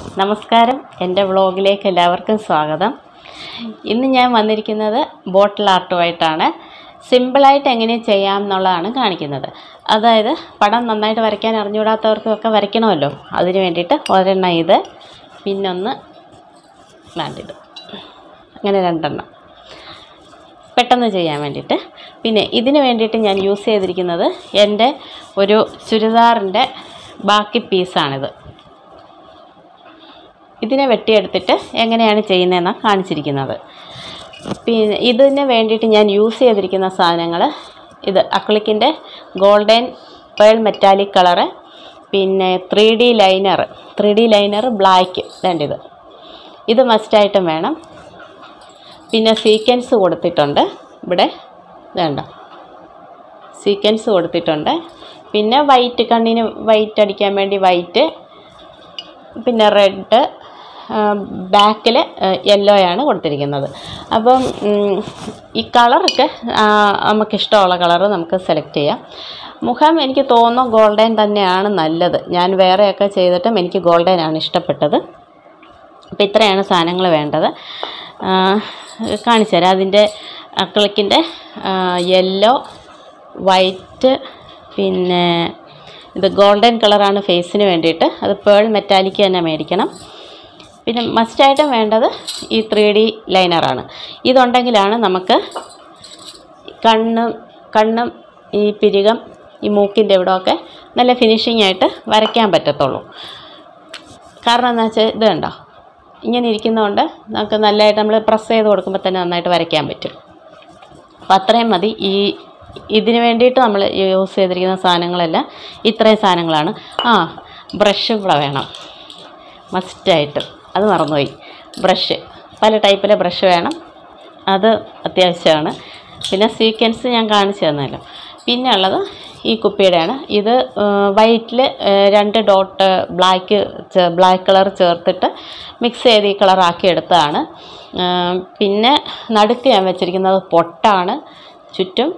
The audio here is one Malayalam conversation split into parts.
നമസ്കാരം. എന്റെ വ്ളോഗിലേക്ക് എല്ലാവർക്കും സ്വാഗതം. ഇന്ന് ഞാൻ വന്നിരിക്കുന്നത് ബോട്ടിൽ ആർട്ടുമായിട്ടാണ്. സിമ്പിളായിട്ട് എങ്ങനെ ചെയ്യാം എന്നുള്ളതാണ് കാണിക്കുന്നത്. അതായത് പടം നന്നായിട്ട് വരയ്ക്കാൻ അറിഞ്ഞുകൂടാത്തവർക്കൊക്കെ വരയ്ക്കണമല്ലോ. അതിന് വേണ്ടിയിട്ട് ഒരെണ്ണം ഇത് പിന്നൊന്ന് വേണ്ടിത് അങ്ങനെ രണ്ടെണ്ണം. പെട്ടെന്ന് ചെയ്യാൻ വേണ്ടിയിട്ട്. പിന്നെ ഇതിന് വേണ്ടിയിട്ട് ഞാൻ യൂസ് ചെയ്തിരിക്കുന്നത് എന്റെ ഒരു ചുരിദാറിന്റെ ബാക്കി പീസാണിത്. ഇതിനെ വെട്ടിയെടുത്തിട്ട് എങ്ങനെയാണ് ചെയ്യുന്നതെന്നാണ് കാണിച്ചിരിക്കുന്നത്. പിന്നെ ഇതിന് വേണ്ടിയിട്ട് ഞാൻ യൂസ് ചെയ്തിരിക്കുന്ന സാധനങ്ങൾ ഇത് അക്ലിക്കിന്റെ ഗോൾഡൻ പേൾ മെറ്റാലിക് കളറ് പിന്നെ three D liner three D liner black വേണ്ടിയത് ഇത്. മസ്റ്റായിട്ടും വേണം. പിന്നെ സീക്വൻസ് കൊടുത്തിട്ടുണ്ട്. ഇവിടെ വേണ്ട സീക്വൻസ് കൊടുത്തിട്ടുണ്ട്. പിന്നെ വൈറ്റ് കണ്ണിന് വൈറ്റ് അടിക്കാൻ വേണ്ടി വൈറ്റ് പിന്നെ റെഡ് ബാക്കിൽ യെല്ലോയാണ് കൊടുത്തിരിക്കുന്നത്. അപ്പം ഈ കളറൊക്കെ നമുക്കിഷ്ടമുള്ള കളറ് നമുക്ക് സെലക്ട് ചെയ്യാം. മുഖം എനിക്ക് തോന്നുന്നു ഗോൾഡൻ തന്നെയാണ് നല്ലത്. ഞാൻ വേറെയൊക്കെ ചെയ്തിട്ടും എനിക്ക് ഗോൾഡൻ ആണ് ഇഷ്ടപ്പെട്ടത്. അപ്പോൾ ഇത്രയാണ് സാധനങ്ങൾ വേണ്ടത്. കാണിച്ചു തരാം. അതിന്റെ അക്ലിക്കിന്റെ യെല്ലോ വൈറ്റ് പിന്നെ ഇത് ഗോൾഡൻ കളറാണ് ഫേസിന് വേണ്ടിയിട്ട്. അത് പേൾ മെറ്റാലിക്ക് തന്നെ മേടിക്കണം. പിന്നെ മസ്റ്റായിട്ടും വേണ്ടത് ഈ ത്രീ ഡി ലൈനറാണ് ഇതുണ്ടെങ്കിലാണ് നമുക്ക് കണ്ണും കണ്ണും ഈ പിരികം ഈ മൂക്കിന്റെ ഇവിടെയൊക്കെ നല്ല ഫിനിഷിംഗ് ആയിട്ട് വരയ്ക്കാൻ പറ്റത്തുള്ളൂ. കാരണം എന്താ വെച്ചാൽ ഇത് കണ്ടോ? ഇങ്ങനെ ഇരിക്കുന്നതുകൊണ്ട് നമുക്ക് നല്ലതായിട്ട് നമ്മൾ പ്രസ് ചെയ്ത് കൊടുക്കുമ്പോൾ തന്നെ നന്നായിട്ട് വരയ്ക്കാൻ പറ്റും. അപ്പോൾ അത്രയും മതി. ഈ ഇതിന് വേണ്ടിയിട്ട് നമ്മൾ യൂസ് ചെയ്തിരിക്കുന്ന സാധനങ്ങളെല്ലാം ഇത്രയും സാധനങ്ങളാണ്. ആ ബ്രഷ് കൂടെ വേണം. മസ്റ്റായിട്ട് അത് മറന്നുപോയി. ബ്രഷ് പല ടൈപ്പിലെ ബ്രഷ് വേണം. അത് അത്യാവശ്യമാണ്. പിന്നെ സീക്വൻസ് ഞാൻ കാണിച്ചു തന്നല്ലോ. പിന്നെ ഉള്ളത് ഈ കുപ്പിയുടെയാണ്. ഇത് വൈറ്റിൽ രണ്ട് ഡോട്ട് ബ്ലാക്ക് ബ്ലാക്ക് കളർ ചേർത്തിട്ട് മിക്സ് ചെയ്ത് ഈ കളറാക്കി എടുത്തതാണ്. പിന്നെ നടുക്ക് ഞാൻ വെച്ചിരിക്കുന്നത് പൊട്ടാണ്. ചുറ്റും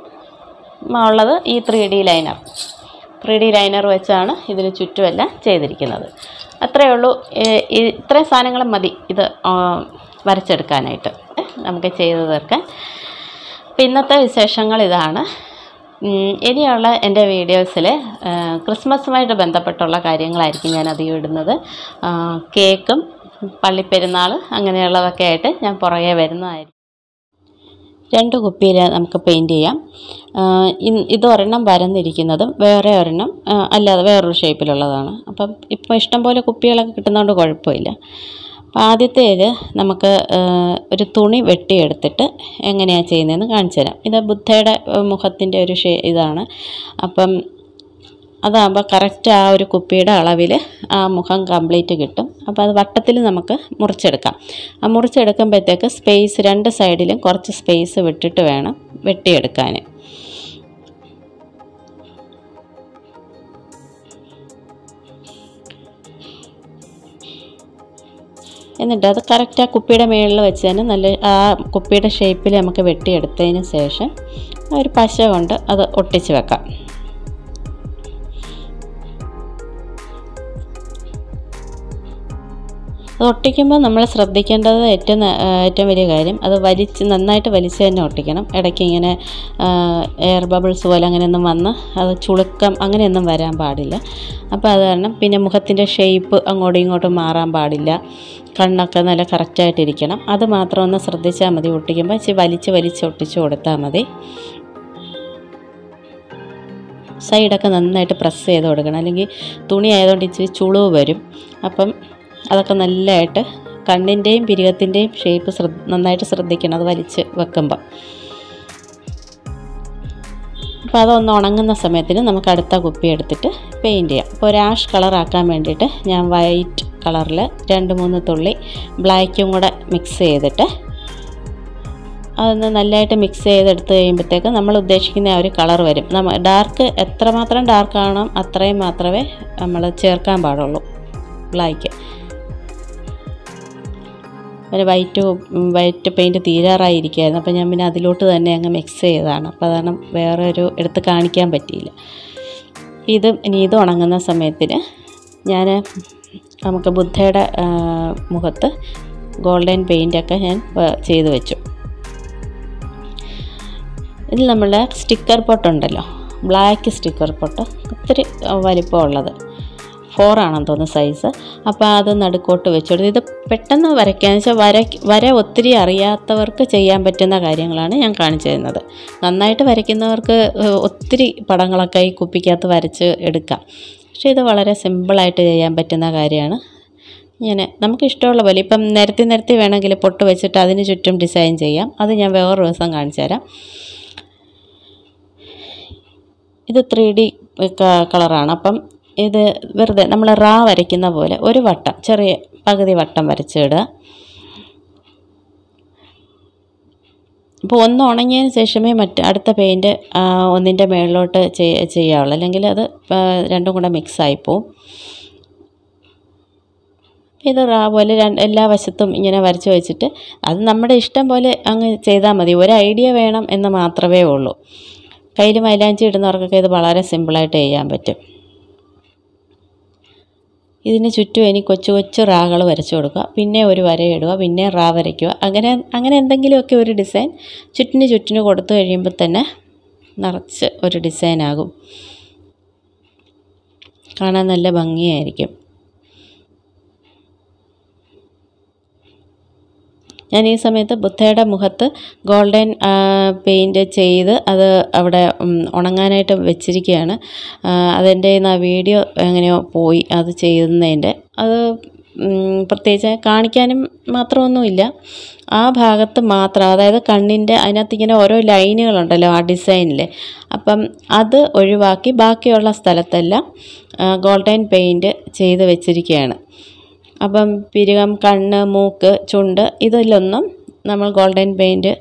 ഉള്ളത് ഈ three D liner three D liner വെച്ചാണ് ഇതിന് ചുറ്റുമെല്ലാം ചെയ്തിരിക്കുന്നത്. അത്രയേ ഉള്ളൂ. ഇത്രയും സാധനങ്ങൾ മതി ഇത് വരച്ചെടുക്കാനായിട്ട്. നമുക്ക് ചെയ്ത് തീർക്കാൻ ഇന്നത്തെ വിശേഷങ്ങൾ ഇതാണ്. ഇനിയുള്ള എന്റെ വീഡിയോസിൽ ക്രിസ്മസുമായിട്ട് ബന്ധപ്പെട്ടുള്ള കാര്യങ്ങളായിരിക്കും ഞാൻ അധികം ഇടുന്നത്. കേക്കും പള്ളിപ്പെരുന്നാൾ അങ്ങനെയുള്ളതൊക്കെ ആയിട്ട് ഞാൻ പുറകെ വരുന്നതായിരിക്കും. രണ്ട് കുപ്പിയിൽ നമുക്ക് പെയിന്റ് ചെയ്യാം. ഇതൊരെണ്ണം വരന്നിരിക്കുന്നതും വേറെ ഒരെണ്ണം അല്ലാതെ വേറൊരു ഷേപ്പിലുള്ളതാണ് അപ്പം ഇപ്പോൾ ഇഷ്ടംപോലെ കുപ്പികളൊക്കെ കിട്ടുന്നതുകൊണ്ട് കുഴപ്പമില്ല. അപ്പോൾ ആദ്യത്തേത് നമുക്ക് ഒരു തുണി വെട്ടിയെടുത്തിട്ട് എങ്ങനെയാണ് ചെയ്യുന്നതെന്ന് കാണിച്ചു തരാം ഇത് ബുദ്ധയുടെ മുഖത്തിന്റെ ഒരു ഷേ ഇതാണ്. അപ്പം അതാകുമ്പോൾ കറക്റ്റ് ആ ഒരു കുപ്പിയുടെ അളവിൽ ആ മുഖം കംപ്ലീറ്റ് കിട്ടും. അപ്പോൾ അത് വട്ടത്തിൽ നമുക്ക് മുറിച്ചെടുക്കാം. ആ മുറിച്ചെടുക്കുമ്പോഴത്തേക്ക് സ്പേസ് രണ്ട് സൈഡിലും കുറച്ച് സ്പേസ് വിട്ടിട്ട് വേണം വെട്ടിയെടുക്കാൻ എന്നിട്ട് അത് കറക്റ്റ് ആ കുപ്പിയുടെ മുകളിൽ വെച്ച് തന്നെ നല്ല ആ കുപ്പിയുടെ ഷേപ്പിൽ നമുക്ക് വെട്ടിയെടുത്തതിന് ശേഷം ഒരു പശ കൊണ്ട് അത് ഒട്ടിച്ച് വെക്കാം. അത് ഒട്ടിക്കുമ്പോൾ നമ്മൾ ശ്രദ്ധിക്കേണ്ടത് ഏറ്റവും ഏറ്റവും വലിയ കാര്യം അത് വലിച്ച് നന്നായിട്ട് വലിച്ച് തന്നെ ഒട്ടിക്കണം. ഇടയ്ക്ക് ഇങ്ങനെ എയർ ബബിൾസ് പോലെ അങ്ങനെയൊന്നും വന്ന് അത് ചുളുക്കം അങ്ങനെയൊന്നും വരാൻ പാടില്ല. അപ്പോൾ അത് കാരണം പിന്നെ മുഖത്തിന്റെ ഷേപ്പ് അങ്ങോട്ടും ഇങ്ങോട്ടും മാറാൻ പാടില്ല. കണ്ണൊക്കെ നല്ല കറക്റ്റായിട്ടിരിക്കണം അത് മാത്രം ഒന്ന് ശ്രദ്ധിച്ചാൽ മതി. ഒട്ടിക്കുമ്പോൾ ഇച്ചിരി വലിച്ച് വലിച്ച് ഒട്ടിച്ച് കൊടുത്താൽ മതി. സൈഡൊക്കെ നന്നായിട്ട് പ്രസ് ചെയ്ത് കൊടുക്കണം. അല്ലെങ്കിൽ തുണി ആയതുകൊണ്ട് ഇച്ചിരി ചുളിവ് വരും. അപ്പം അതൊക്കെ നല്ലതായിട്ട് കണ്ണിന്റെയും പിരികത്തിന്റെയും ഷേപ്പ് ശ്രദ്ധ നന്നായിട്ട് ശ്രദ്ധിക്കണം. അത് വലിച്ച് വെക്കുമ്പോൾ അപ്പോൾ അതൊന്ന് ഉണങ്ങുന്ന സമയത്തിന് നമുക്ക് അടുത്ത കുപ്പി എടുത്തിട്ട് പെയിന്റ് ചെയ്യാം. അപ്പോൾ ഒരു ആഷ് കളറാക്കാൻ വേണ്ടിയിട്ട് ഞാൻ വൈറ്റ് കളറിൽ രണ്ട് മൂന്ന് തുള്ളി ബ്ലാക്കും കൂടെ മിക്സ് ചെയ്തിട്ട് അതൊന്ന് നല്ലതായിട്ട് മിക്സ് ചെയ്തെടുത്ത് കഴിയുമ്പോഴത്തേക്ക് നമ്മൾ ഉദ്ദേശിക്കുന്ന ആ ഒരു കളർ വരും. നമ്മൾ ഡാർക്ക് എത്രമാത്രം ഡാർക്ക് ആണോ അത്രയും മാത്രമേ നമ്മൾ ചേർക്കാൻ പാടുള്ളൂ. ബ്ലാക്ക് ഒരു വൈറ്റ് വൈറ്റ് പെയിന്റ് തീരാറായിരിക്കുമായിരുന്നു അപ്പോൾ ഞാൻ പിന്നെ അതിലോട്ട് തന്നെ അങ്ങ് മിക്സ് ചെയ്തതാണ്. അപ്പോൾ അതാണ് വേറെ ഒരു എടുത്ത് കാണിക്കാൻ പറ്റിയില്ല. ഇത് ഇനി ഇത് ഉണങ്ങുന്ന സമയത്തിന് ഞാൻ നമുക്ക് ബുദ്ധയുടെ മുഖത്ത് ഗോൾഡൻ പെയിന്റൊക്കെ ഞാൻ ചെയ്തു വെച്ചു. ഇതിൽ നമ്മളുടെ സ്റ്റിക്കർ പൊട്ടുണ്ടല്ലോ ബ്ലാക്ക് സ്റ്റിക്കർ പൊട്ട് ഒത്തിരി വലിപ്പമുള്ളത്. ഫോറാണെന്ന് തോന്നുന്നു സൈസ് അപ്പോൾ അത് നടുക്കോട്ട് വെച്ചെടുത്ത് ഇത് പെട്ടെന്ന് വരയ്ക്കാന്ന് വെച്ചാൽ വര വര ഒത്തിരി അറിയാത്തവർക്ക് ചെയ്യാൻ പറ്റുന്ന കാര്യങ്ങളാണ് ഞാൻ കാണിച്ചു തരുന്നത്. നന്നായിട്ട് വരയ്ക്കുന്നവർക്ക് ഒത്തിരി പടങ്ങളൊക്കെ ഈ കുപ്പിക്കകത്ത് വരച്ച് എടുക്കാം. പക്ഷേ ഇത് വളരെ സിമ്പിളായിട്ട് ചെയ്യാൻ പറ്റുന്ന കാര്യമാണ്. ഇങ്ങനെ നമുക്ക് ഇഷ്ടമുള്ള പോലെ ഇപ്പം നിരത്തി നിരത്തി വേണമെങ്കിൽ പൊട്ട് വെച്ചിട്ട് അതിന് ചുറ്റും ഡിസൈൻ ചെയ്യാം. അത് ഞാൻ വേറൊരു ദിവസം കാണിച്ചു തരാം. ഇത് ത്രീ ഡി കളറാണ് അപ്പം ഇത് വെറുതെ നമ്മൾ റാ വരയ്ക്കുന്ന പോലെ ഒരു വട്ടം ചെറിയ പകുതി വട്ടം വരച്ചിടുക. അപ്പോൾ ഒന്ന് ഉണങ്ങിയതിന് ശേഷമേ മറ്റ് അടുത്ത പെയിന്റ് ഒന്നിന്റെ മേളിലോട്ട് ചെയ്യാവുള്ളൂ. അല്ലെങ്കിൽ അത് രണ്ടും കൂടെ മിക്സ് പോവും. ഇത് റാ പോലെ എല്ലാ വശത്തും ഇങ്ങനെ വരച്ച് വെച്ചിട്ട് അത് നമ്മുടെ ഇഷ്ടം പോലെ അങ്ങ് ചെയ്താൽ മതി. ഒരു ഐഡിയ വേണം എന്ന് മാത്രമേ ഉള്ളൂ. കയ്യിൽ മൈലാഞ്ചി ഇടുന്നവർക്കൊക്കെ ഇത് വളരെ സിമ്പിളായിട്ട് ചെയ്യാൻ പറ്റും. ഇതിന് ചുറ്റും ഇനി കൊച്ചു കൊച്ചു റാകൾ വരച്ചു കൊടുക്കുക. പിന്നെ ഒരു വര ഇടുക പിന്നെ റാ വരയ്ക്കുക. അങ്ങനെ അങ്ങനെ എന്തെങ്കിലുമൊക്കെ ഒരു ഡിസൈൻ ചുറ്റിന് ചുറ്റിന് കൊടുത്തു കഴിയുമ്പോൾ തന്നെ നിറച്ച് ഒരു ഡിസൈനാകും കാണാൻ നല്ല ഭംഗിയായിരിക്കും. ഞാൻ ഈ സമയത്ത് ബുദ്ധയുടെ മുഖത്ത് ഗോൾഡൻ പെയിന്റ് ചെയ്ത് അത് അവിടെ ഉണങ്ങാനായിട്ട് വെച്ചിരിക്കുകയാണ്. അതെന്റെ ആ വീഡിയോ എങ്ങനെയോ പോയി അത് ചെയ്യുന്നതിന്റെ അത് പ്രത്യേകിച്ച് കാണിക്കാനും മാത്രമൊന്നുമില്ല. ആ ഭാഗത്ത് മാത്രം അതായത് കണ്ണിന്റെ അതിനകത്ത് ഇങ്ങനെ ഓരോ ലൈനുകളുണ്ടല്ലോ ആ ഡിസൈനിൽ അപ്പം അത് ഒഴിവാക്കി ബാക്കിയുള്ള സ്ഥലത്തെല്ലാം ഗോൾഡൻ പെയിന്റ് ചെയ്ത് വെച്ചിരിക്കുകയാണ്. അപ്പം പിരുകം കണ്ണ് മൂക്ക് ചുണ്ട് ഇതിലൊന്നും നമ്മൾ ഗോൾഡൻ പെയിന്റ്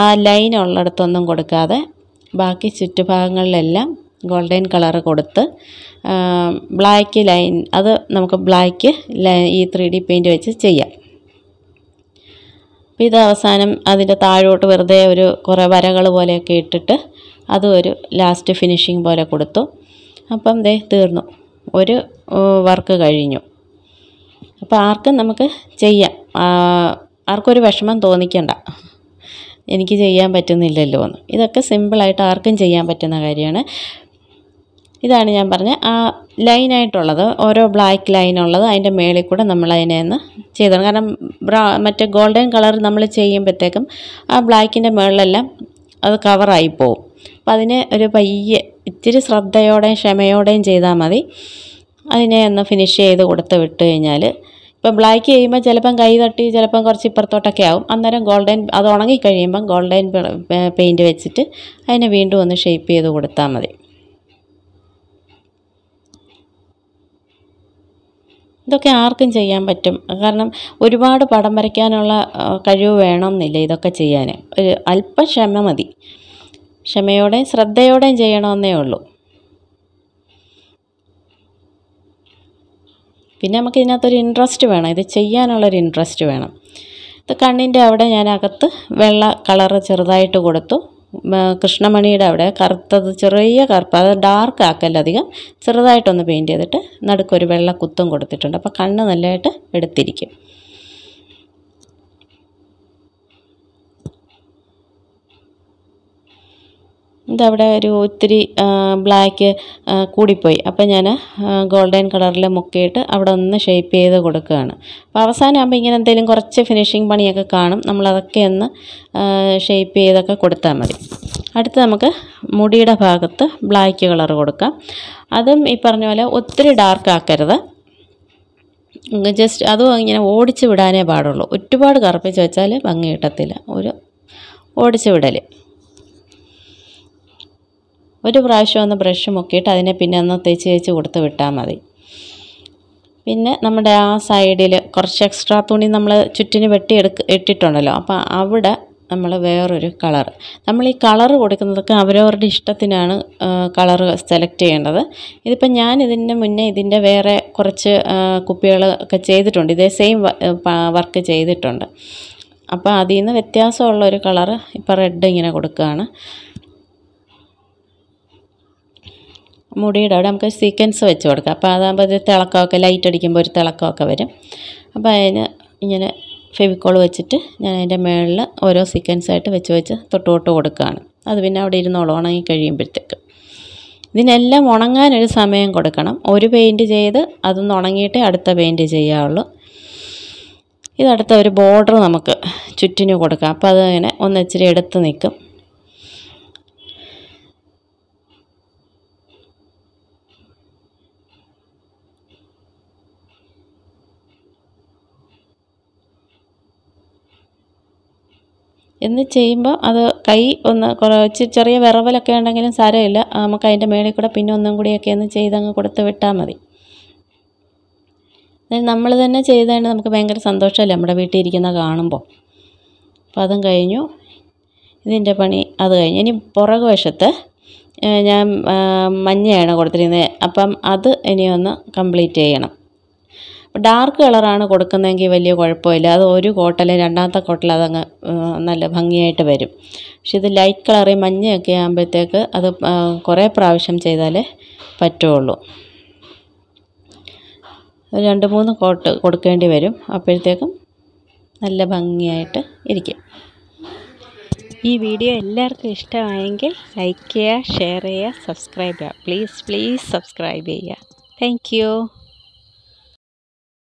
ആ ലൈൻ ഉള്ളിടത്തൊന്നും കൊടുക്കാതെ ബാക്കി ചുറ്റുഭാഗങ്ങളിലെല്ലാം ഗോൾഡൻ കളർ കൊടുത്ത് ബ്ലാക്ക് ലൈൻ അത് നമുക്ക് ബ്ലാക്ക് ഈ ത്രീ ഡി പെയിന്റ് വെച്ച് ചെയ്യാം. അപ്പോൾ ഇത് അവസാനം അതിന്റെ താഴോട്ട് വെറുതെ ഒരു കുറേ വരകൾ പോലെയൊക്കെ ഇട്ടിട്ട് അതും ഒരു ലാസ്റ്റ് ഫിനിഷിങ് പോലെ കൊടുത്തു. അപ്പം ദേ തീർന്നു. ഒരു വർക്ക് കഴിഞ്ഞു. അപ്പോൾ ആർക്കും നമുക്ക് ചെയ്യാം. ആർക്കൊരു വിഷമം തോന്നിക്കണ്ട. എനിക്ക് ചെയ്യാൻ പറ്റുന്നില്ലല്ലോ എന്ന്. ഇതൊക്കെ സിമ്പിളായിട്ട് ആർക്കും ചെയ്യാൻ പറ്റുന്ന കാര്യമാണ്. ഇതാണ് ഞാൻ പറഞ്ഞ ആ ലൈനായിട്ടുള്ളത് ഓരോ ബ്ലാക്ക് ലൈനുള്ളത് അതിന്റെ മേളിൽ കൂടെ നമ്മൾ അതിനെ ഒന്ന് ചെയ്തോണം കാരണം ബ്രാ മറ്റേ ഗോൾഡൻ കളർ നമ്മൾ ചെയ്യുമ്പോഴത്തേക്കും ആ ബ്ലാക്കിന്റെ മുകളിലെല്ലാം അത് കവറായി പോവും. അപ്പം അതിന് ഒരു പയ്യെ ഇത്തിരി ശ്രദ്ധയോടെയും ക്ഷമയോടെയും ചെയ്താൽ മതി. അതിനെ ഒന്ന് ഫിനിഷ് ചെയ്ത് കൊടുത്ത് വിട്ട് കഴിഞ്ഞാൽ ഇപ്പം ബ്ലാക്ക് ചെയ്യുമ്പോൾ ചിലപ്പം കൈ തട്ടി ചിലപ്പം കുറച്ച് ഇപ്പുറത്തോട്ടൊക്കെ ആവും. അന്നേരം ഗോൾഡൻ അത് ഉണങ്ങി കഴിയുമ്പം ഗോൾഡൻ പെയിന്റ് വെച്ചിട്ട് അതിനെ വീണ്ടും ഒന്ന് ഷേപ്പ് ചെയ്ത് കൊടുത്താൽ മതി. ഇതൊക്കെ ആർക്കും ചെയ്യാൻ പറ്റും. കാരണം ഒരുപാട് പടം വരയ്ക്കാനുള്ള കഴിവ് വേണമെന്നില്ല ഇതൊക്കെ ചെയ്യാൻ ഒരു അല്പം ക്ഷമ മതി. ക്ഷമയോടെയും ശ്രദ്ധയോടെയും ചെയ്യണമെന്നേ ഉള്ളൂ. പിന്നെ നമുക്ക് ഇതിനകത്തൊരു ഇൻട്രസ്റ്റ് വേണം. ഇത് ചെയ്യാനുള്ളൊരു ഇൻട്രസ്റ്റ് വേണം. ഇത് കണ്ണിന്റെ അവിടെ ഞാൻ അകത്ത് വെള്ള കളറ് ചെറുതായിട്ട് കൊടുത്തു. കൃഷ്ണമണിയുടെ അവിടെ കറുത്തത് ചെറിയ കറുപ്പ് അത് ഡാർക്ക് ആക്കല്ല അധികം. ചെറുതായിട്ടൊന്ന് പെയിന്റ് ചെയ്തിട്ട് നടുക്കൊരു വെള്ള കുത്തും കൊടുത്തിട്ടുണ്ട്. അപ്പോൾ കണ്ണ് നല്ലതായിട്ട് എടുത്തിരിക്കും. ഇതവിടെ ഒരു ഒത്തിരി ബ്ലാക്ക് കൂടിപ്പോയി. അപ്പോൾ ഞാൻ ഗോൾഡൻ കളറിൽ മുക്കിയിട്ട് അവിടെ ഒന്ന് ഷേപ്പ് ചെയ്ത് കൊടുക്കുകയാണ്. അപ്പോൾ അവസാനമാകുമ്പോൾ ഇങ്ങനെ എന്തെങ്കിലും കുറച്ച് ഫിനിഷിങ് പണിയൊക്കെ കാണും. നമ്മളതൊക്കെ ഒന്ന് ഷേപ്പ് ചെയ്തൊക്കെ കൊടുത്താൽ മതി. അടുത്ത് നമുക്ക് മുടിയുടെ ഭാഗത്ത് ബ്ലാക്ക് കളർ കൊടുക്കാം. അതും ഈ പറഞ്ഞ പോലെ ഒത്തിരി ഡാർക്ക് ആക്കരുത്. ജസ്റ്റ് അതും ഇങ്ങനെ ഓടിച്ച് വിടാനേ പാടുള്ളൂ. ഒരുപാട് കറുപ്പിച്ച് വെച്ചാൽ ഭംഗി കിട്ടത്തില്ല. ഒരു ഓടിച്ച് വിടൽ ഒരു പ്രാവശ്യം ഒന്ന് ബ്രഷ് മുക്കിയിട്ട് അതിനെ പിന്നെ ഒന്ന് തേച്ച് തേച്ച് കൊടുത്ത് വിട്ടാൽ മതി. പിന്നെ നമ്മുടെ ആ സൈഡിൽ കുറച്ച് എക്സ്ട്രാ തുണി നമ്മൾ ചുറ്റിന് വെട്ടി എടുക്ക ഇട്ടിട്ടുണ്ടല്ലോ. അപ്പോൾ അവിടെ നമ്മൾ വേറൊരു കളർ നമ്മൾ ഈ കളർ കൊടുക്കുന്നതൊക്കെ അവരവരുടെ ഇഷ്ടത്തിനാണ് കളർ സെലക്ട് ചെയ്യേണ്ടത്. ഇതിപ്പോൾ ഞാൻ ഇതിന് മുന്നേ ഇതിന്റെ വേറെ കുറച്ച് കുപ്പികൾ ഒക്കെ ചെയ്തിട്ടുണ്ട്. ഇതേ സെയിം വർക്ക് ചെയ്തിട്ടുണ്ട്. അപ്പോൾ അതിൽ നിന്ന് വ്യത്യാസമുള്ള ഒരു കളർ ഇപ്പോൾ റെഡ് ഇങ്ങനെ കൊടുക്കുകയാണ് മുടിയുടെ അവിടെ നമുക്ക് സീക്വൻസ് വെച്ച് കൊടുക്കാം. അപ്പോൾ അതാകുമ്പോൾ ഒരു തിളക്കമൊക്കെ ലൈറ്റ് അടിക്കുമ്പോൾ ഒരു തിളക്കമൊക്കെ വരും. അപ്പോൾ അതിന് ഇങ്ങനെ ഫെവിക്കോൾ വെച്ചിട്ട് ഞാൻ അതിന്റെ മുകളിൽ ഓരോ സീക്വൻസായിട്ട് വെച്ച് വെച്ച് തൊട്ട് തൊട്ട് കൊടുക്കുകയാണ്. അത് പിന്നെ അവിടെ ഇരുന്നോളും ഉണങ്ങി കഴിയുമ്പോഴത്തേക്ക്. ഇതിനെല്ലാം ഉണങ്ങാനൊരു സമയം കൊടുക്കണം. ഒരു പെയിന്റ് ചെയ്ത് അതൊന്ന് ഉണങ്ങിയിട്ടേ അടുത്ത പെയിന്റ് ചെയ്യാവുള്ളൂ. ഇതടുത്ത ഒരു ബോർഡർ നമുക്ക് ചുറ്റിന് കൊടുക്കാം. അപ്പോൾ അതങ്ങനെ ഒന്ന് ഇച്ചിരി എടുത്ത് നിൽക്കും. എന്ന് ചെയ്യുമ്പോൾ അത് കൈ ഒന്ന് കുറച്ച് ചെറിയ വിറവലൊക്കെ ഉണ്ടെങ്കിലും സാരമില്ല. നമുക്ക് അതിന്റെ മേളിൽ കൂടെ പിന്നെ ഒന്നും കൂടിയൊക്കെ ഒന്ന് ചെയ്തങ്ങ് കൊടുത്ത് വിട്ടാൽ മതി. നമ്മൾ തന്നെ ചെയ്തതുകൊണ്ട് നമുക്ക് ഭയങ്കര സന്തോഷമല്ലേ നമ്മുടെ വീട്ടിൽ ഇരിക്കുന്ന കാണുമ്പോൾ അപ്പോൾ അതും കഴിഞ്ഞു. ഇതിന്റെ പണി അത് കഴിഞ്ഞു. ഇനി പുറകു വശത്ത് ഞാൻ മഞ്ഞയാണ് കൊടുത്തിരുന്നത് അപ്പം അത് ഇനിയൊന്ന് കംപ്ലീറ്റ് ചെയ്യണം. ഡാർക്ക് കളറാണ് കൊടുക്കുന്നതെങ്കിൽ വലിയ കുഴപ്പമില്ല. അത് ഒരു കോട്ടൽ രണ്ടാമത്തെ കോട്ടൽ അതങ്ങ് നല്ല ഭംഗിയായിട്ട് വരും. പക്ഷെ ഇത് ലൈറ്റ് കളറ് മഞ്ഞയൊക്കെ ആകുമ്പോഴത്തേക്ക് അത് കുറേ പ്രാവശ്യം ചെയ്താലേ പറ്റുള്ളൂ. രണ്ട് മൂന്ന് കോട്ട് കൊടുക്കേണ്ടി വരും. അപ്പോഴത്തേക്കും നല്ല ഭംഗിയായിട്ട് ഇരിക്കും. ഈ വീഡിയോ എല്ലാവർക്കും ഇഷ്ടമായെങ്കിൽ ലൈക്ക് ചെയ്യുക ഷെയർ ചെയ്യുക സബ്സ്ക്രൈബ് ചെയ്യുക. പ്ലീസ് പ്ലീസ് സബ്സ്ക്രൈബ് ചെയ്യുക. താങ്ക്